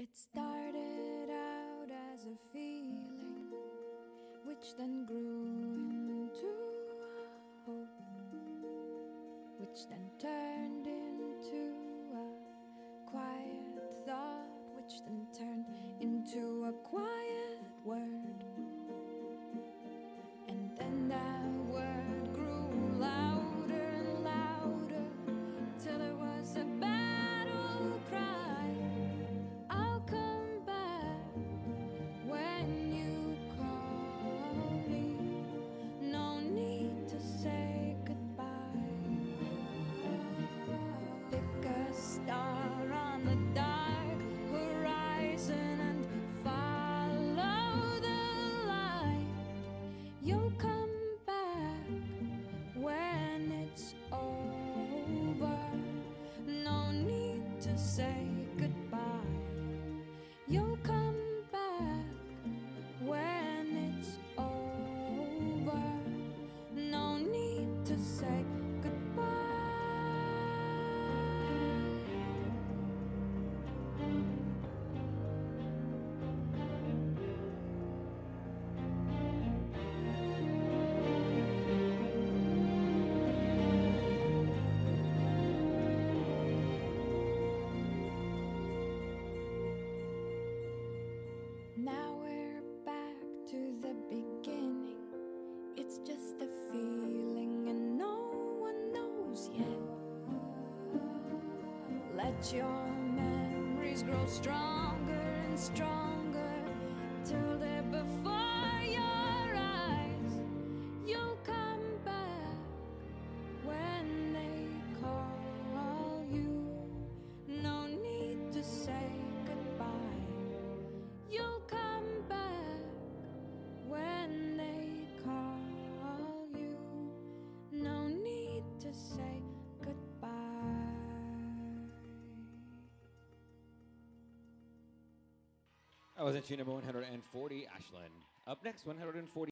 It started out as a feeling, which then grew into a hope, which then turned. say goodbye. You'll come. your memories grow stronger and stronger. I was at number 140, Ashlyn. Up next, 140.